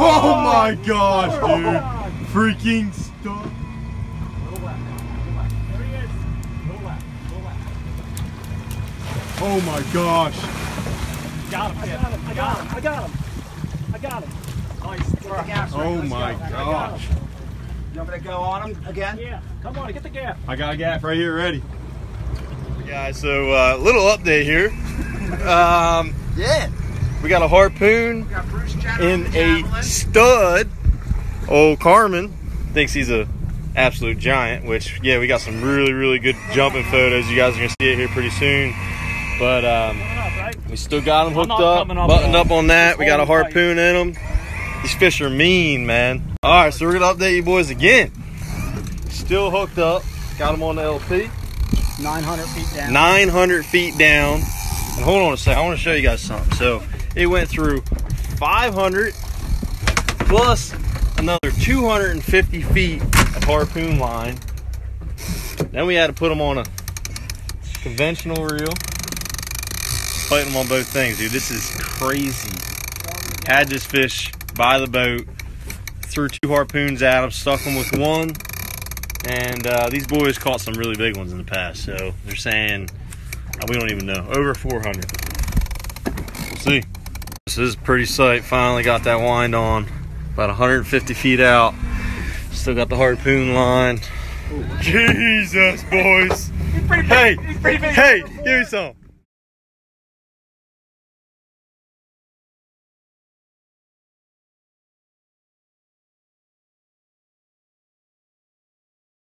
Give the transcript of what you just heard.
Oh my gosh, dude. Freaking stuff. There he is. Little left. Little left. Oh my gosh. Got him. I got him. I got him. I got him. I got him. Nice. Oh my gosh. You want me to go on him again? Yeah. Come on. Get the gaff. I got a gaff right here ready. Guys, so uh, little update here. Um, Yeah. We got a harpoon got Bruce Jenner in a stud. Old Carmen thinks he's a absolute giant, which yeah, we got some really really good jumping photos. You guys are gonna see it here pretty soon. But um, Coming up, right? we still got them hooked up, buttoned up on that. We got a harpoon in them. These fish are mean, man. All right, so we're gonna update you boys again. Still hooked up. Got them on the LP. 900 feet down. 900 feet down. And hold on a second, I want to show you guys something. So it went through 500 plus another 250 feet of harpoon line. Then we had to put them on a conventional reel. Fighting them on both things, dude. This is crazy. Had this fish by the boat, threw two harpoons at him, stuck them with one. And uh, these boys caught some really big ones in the past. So they're saying, uh, we don't even know, over 400. This is a pretty sight. Finally got that wind on. About 150 feet out. Still got the harpoon line. Jesus, boys. Hey, hey, give me some.